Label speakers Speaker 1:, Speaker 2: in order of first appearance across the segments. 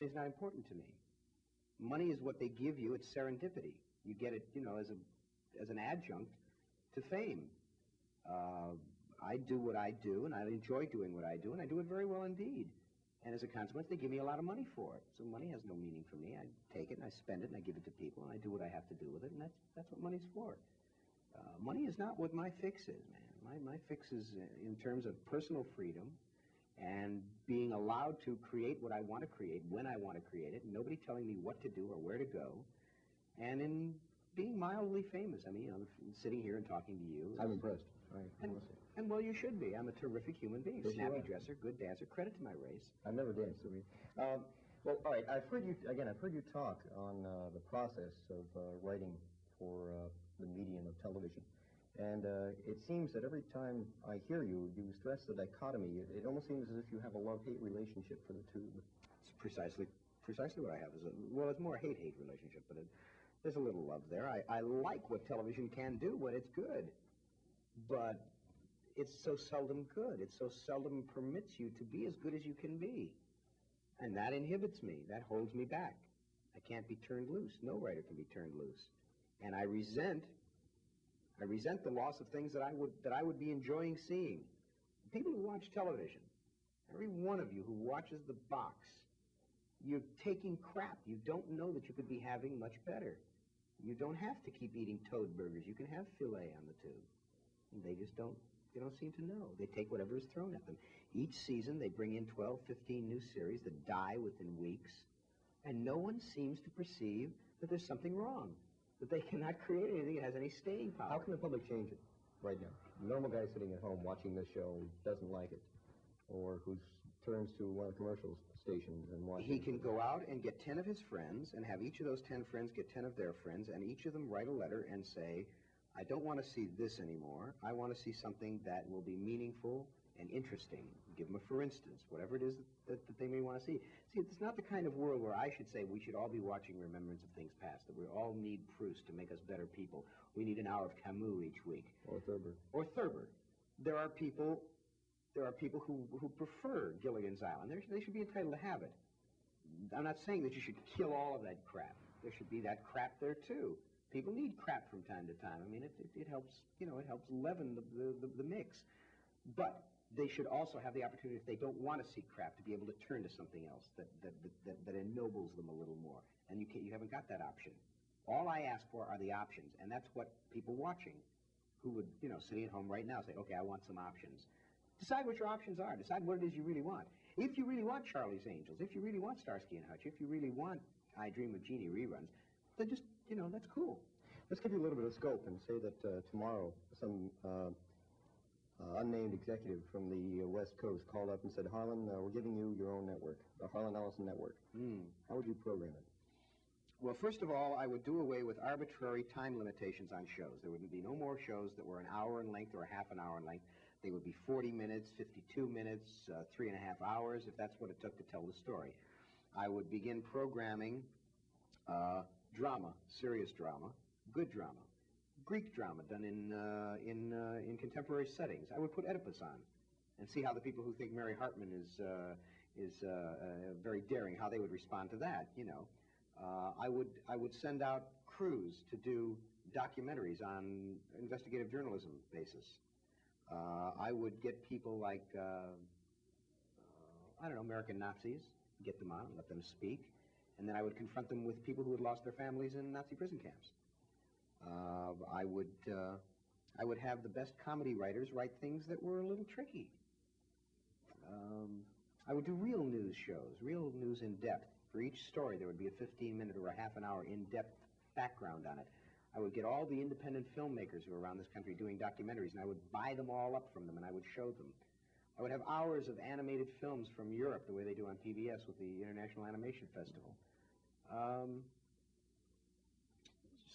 Speaker 1: It's not important to me. Money is what they give you. It's serendipity. You get it, you know, as a as an adjunct to fame. Uh, I do what I do, and I enjoy doing what I do, and I do it very well indeed. And as a consequence, they give me a lot of money for it. So money has no meaning for me. I take it and I spend it and I give it to people and I do what I have to do with it, and that's that's what money's for. Uh, money is not what my fix is, man. My my fix is uh, in terms of personal freedom and being allowed to create what I want to create when I want to create it. Nobody telling me what to do or where to go, and in being mildly famous. I mean, you know, sitting here and talking to you.
Speaker 2: I'm impressed. I,
Speaker 1: and, and, well, you should be. I'm a terrific human being.
Speaker 2: Yes,
Speaker 1: Snappy dresser, good dancer. Credit to my race.
Speaker 2: I've never danced. I mean, um, well, all right. I've heard you again. I've heard you talk on uh, the process of uh, writing for uh, the medium of television. And uh, it seems that every time I hear you, you stress the dichotomy. It, it almost seems as if you have a love-hate relationship for the two.
Speaker 1: It's precisely, precisely what I have. Is a, well, it's more a hate-hate relationship, but it, there's a little love there. I, I like what television can do when it's good, but it's so seldom good. It so seldom permits you to be as good as you can be, and that inhibits me. That holds me back. I can't be turned loose. No writer can be turned loose, and I resent I resent the loss of things that I would that I would be enjoying seeing. People who watch television, every one of you who watches the box, you're taking crap. You don't know that you could be having much better. You don't have to keep eating toad burgers. You can have filet on the tube. And they just don't they don't seem to know. They take whatever is thrown at them. Each season they bring in 12, 15 new series that die within weeks, and no one seems to perceive that there's something wrong that they cannot create anything that has any staying power.
Speaker 2: How can the public change it right now? A normal guy sitting at home watching this show doesn't like it, or who turns to one of the commercial stations and watches.
Speaker 1: He can go out and get 10 of his friends and have each of those 10 friends get 10 of their friends, and each of them write a letter and say, I don't want to see this anymore. I want to see something that will be meaningful and interesting. Give them a for instance, whatever it is that, that they may want to see. See, it's not the kind of world where I should say we should all be watching Remembrance of Things Past, that we all need Proust to make us better people. We need an hour of Camus each week.
Speaker 2: Or Thurber.
Speaker 1: Or Thurber. There are people there are people who, who prefer Gilligan's Island. They're, they should be entitled to have it. I'm not saying that you should kill all of that crap. There should be that crap there too. People need crap from time to time. I mean, it, it, it helps, you know, it helps leaven the, the, the, the mix. But they should also have the opportunity, if they don't want to see crap, to be able to turn to something else that, that, that, that ennobles them a little more. And you, can't, you haven't got that option. All I ask for are the options, and that's what people watching who would, you know, sitting at home right now say, okay, I want some options. Decide what your options are. Decide what it is you really want. If you really want Charlie's Angels, if you really want Starsky and Hutch, if you really want I Dream of Jeannie reruns, then just, you know, that's cool.
Speaker 2: Let's give you a little bit of scope and say that uh, tomorrow some uh, uh, unnamed executive from the uh, West Coast called up and said, Harlan, uh, we're giving you your own network, the Harlan Ellison Network.
Speaker 1: Mm.
Speaker 2: How would you program it?
Speaker 1: Well, first of all, I would do away with arbitrary time limitations on shows. There would be no more shows that were an hour in length or a half an hour in length. They would be 40 minutes, 52 minutes, uh, three and a half hours, if that's what it took to tell the story. I would begin programming uh, drama, serious drama, good drama. Greek drama done in uh, in uh, in contemporary settings. I would put Oedipus on, and see how the people who think Mary Hartman is uh, is uh, uh, very daring, how they would respond to that. You know, uh, I would I would send out crews to do documentaries on investigative journalism basis. I would get people like I don't know American Nazis, get them on, let them speak, and then I would confront them with people who had lost their families in Nazi prison camps. I would uh, I would have the best comedy writers write things that were a little tricky. Um, I would do real news shows, real news in depth. For each story, there would be a 15-minute or a half an hour in-depth background on it. I would get all the independent filmmakers who are around this country doing documentaries, and I would buy them all up from them, and I would show them. I would have hours of animated films from Europe, the way they do on PBS with the International Animation Festival. Um,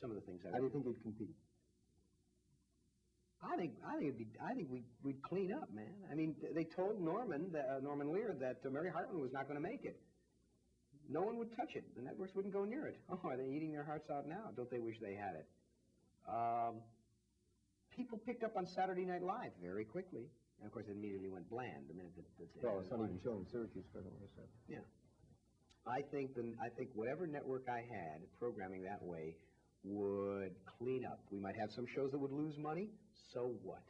Speaker 1: some of the things I
Speaker 2: How do you think you'd compete?
Speaker 1: I think I think it'd be I think we we'd clean up, man. I mean, they told Norman that, uh, Norman Lear that uh, Mary Hartman was not going to make it. No one would touch it. The networks wouldn't go near it. Oh, are they eating their hearts out now? Don't they wish they had it? Um, people picked up on Saturday Night Live very quickly, and of course, it immediately went bland the minute that. that
Speaker 2: well, it's not even Syracuse presently, so.
Speaker 1: Yeah. I think the, I think whatever network I had programming that way would clean up. We might have some shows that would lose money. So what?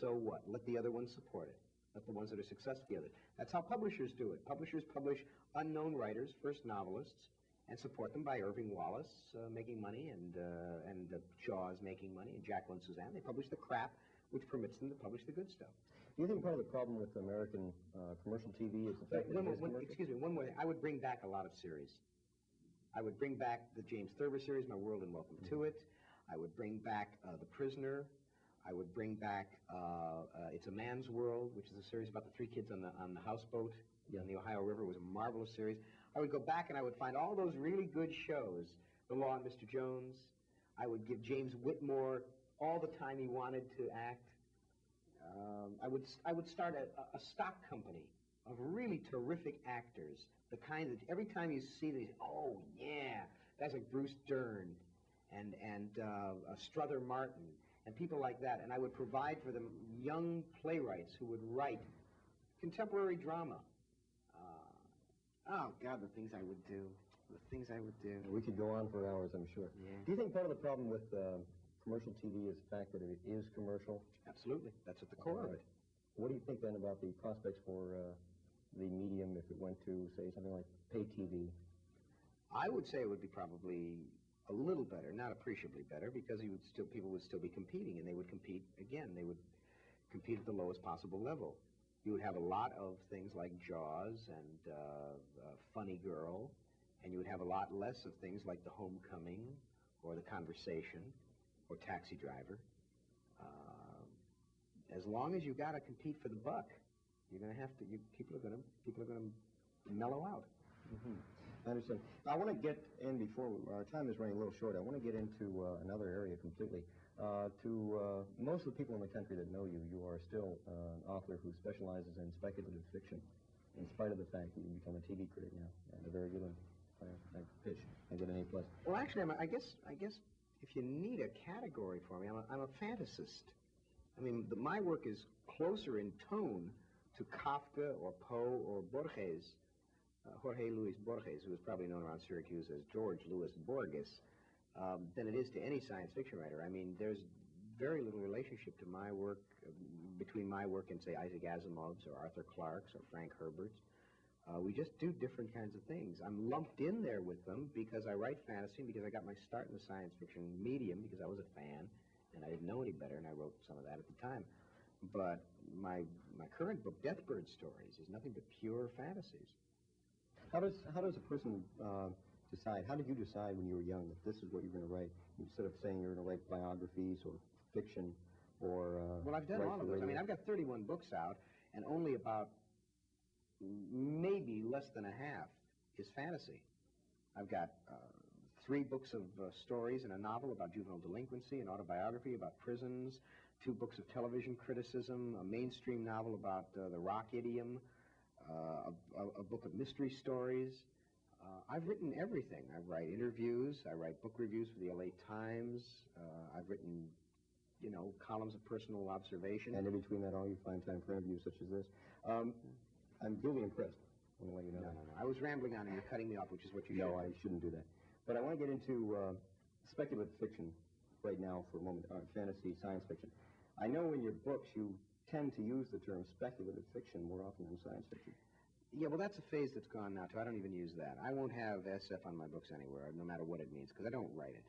Speaker 1: So what? Let the other ones support it. Let the ones that are successful get it. That's how publishers do it. Publishers publish unknown writers, first novelists, and support them by Irving Wallace uh, making money and uh, and uh, Jaws making money and Jacqueline Susann. They publish the crap, which permits them to publish the good stuff.
Speaker 2: Do you think part of the problem with American uh, commercial TV is the fact that
Speaker 1: One one- excuse me, one more thing. I would bring back a lot of series. I would bring back the James Thurber series, My World and Welcome to It. I would bring back uh, The Prisoner. I would bring back uh, uh, It's a Man's World, which is a series about the three kids on the on the houseboat on the Ohio River. It was a marvelous series. I would go back and I would find all those really good shows. The Law and Mr. Jones. I would give James Whitmore all the time he wanted to act. Um, I would I would start a, a stock company of really terrific actors. The kind that every time you see these, oh yeah, guys like Bruce Dern and and uh, uh, Strother Martin and people like that. And I would provide for them young playwrights who would write contemporary drama. Uh, oh God, the things I would do, the things I would do.
Speaker 2: We could go on for hours, I'm sure.
Speaker 1: Yeah.
Speaker 2: Do you think part of the problem with uh, commercial TV is the fact that it is commercial?
Speaker 1: Absolutely, that's at the core of it.
Speaker 2: What do you think then about the prospects for uh, the medium if it went to, say, something like pay TV?
Speaker 1: I would say it would be probably a little better, not appreciably better, because you would still people would still be competing, and they would compete again. They would compete at the lowest possible level. You would have a lot of things like Jaws and uh, uh, Funny Girl, and you would have a lot less of things like The Homecoming or The Conversation or Taxi Driver. Uh, as long as you've got to compete for the buck, you're going to have to. You, people are going to people are going to mellow out.
Speaker 2: I understand. I want to get in before our time is running a little short. I want to get into uh, another area completely. Uh, to uh, most of the people in the country that know you, you are still uh, an author who specializes in speculative fiction, in spite of the fact that you become a TV critic now, and a very good one. I pitch. I get an A plus.
Speaker 1: Well, actually, I'm a, I guess I guess if you need a category for me, I'm a, I'm a fantasist. I mean, the, my work is closer in tone to Kafka or Poe or Borges, uh, Jorge Luis Borges, who is probably known around Syracuse as George Louis Borges, um, than it is to any science fiction writer. I mean, there's very little relationship to my work uh, between my work and say Isaac Asimov's or Arthur Clarke's or Frank Herbert's. Uh, we just do different kinds of things. I'm lumped in there with them because I write fantasy, because I got my start in the science fiction medium, because I was a fan, and I didn't know any better, and I wrote some of that at the time. But my my current book, Deathbird Stories, is nothing but pure fantasies.
Speaker 2: How does how does a person uh, decide? How did you decide when you were young that this is what you're going to write instead of saying you're going to write biographies or fiction or? Uh,
Speaker 1: Well, I've done all of those. I mean, I've got 31 books out, and only about maybe less than a half is fantasy. I've got uh, three books of uh, stories and a novel about juvenile delinquency, an autobiography about prisons, two books of television criticism, a mainstream novel about uh, the rock idiom, uh, a, a- a book of mystery stories. Uh, I've written everything. I write interviews. I write book reviews for the LA Times. Uh, I've written, you know, columns of personal observation.
Speaker 2: And in between that all, you find time for interviews such as this. Um, I'm really impressed. I want to let you know
Speaker 1: No, no, no. I was rambling on and you're cutting me off, which is what you should.
Speaker 2: No, I shouldn't do that. But I want to get into uh, speculative fiction right now for a moment, uh, fantasy, science fiction. I know in your books you tend to use the term speculative fiction more often than science fiction.
Speaker 1: Yeah, well, that's a phase that's gone now, too. I don't even use that. I won't have SF on my books anywhere, no matter what it means, because I don't write it.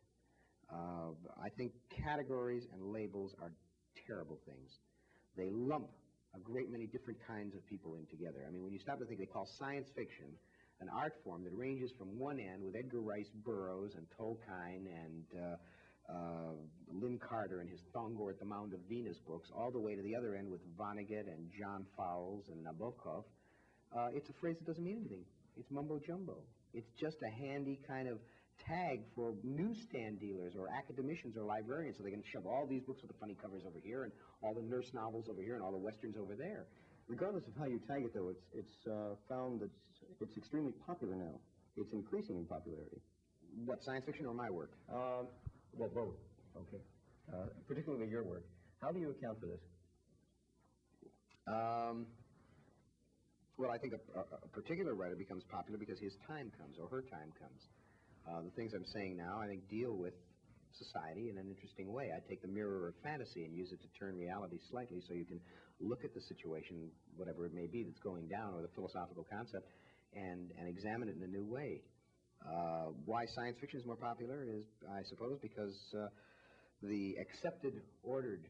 Speaker 1: Uh, I think categories and labels are terrible things. They lump a great many different kinds of people in together. I mean, when you stop to think, they call science fiction an art form that ranges from one end with Edgar Rice Burroughs and Tolkien and uh, uh, Lin Carter and his Thongor at the Mound of Venus books, all the way to the other end with Vonnegut and John Fowles and Nabokov. Uh, it's a phrase that doesn't mean anything. It's mumbo jumbo. It's just a handy kind of tag for newsstand dealers or academicians or librarians so they can shove all these books with the funny covers over here and all the nurse novels over here and all the westerns over there.
Speaker 2: Regardless of how you tag it, though, it's, it's uh, found that it's extremely popular now. It's increasing in popularity.
Speaker 1: What, science fiction or my work?
Speaker 2: Um, well, both. Okay. Uh, particularly your work. How do you account for this?
Speaker 1: Um, Well, I think a, a, particular writer becomes popular because his time comes or her time comes. Uh, the things I'm saying now, I think, deal with society in an interesting way. I take the mirror of fantasy and use it to turn reality slightly so you can look at the situation, whatever it may be that's going down, or the philosophical concept, and, and examine it in a new way. Uh, why science fiction is more popular is, I suppose, because uh, the accepted, ordered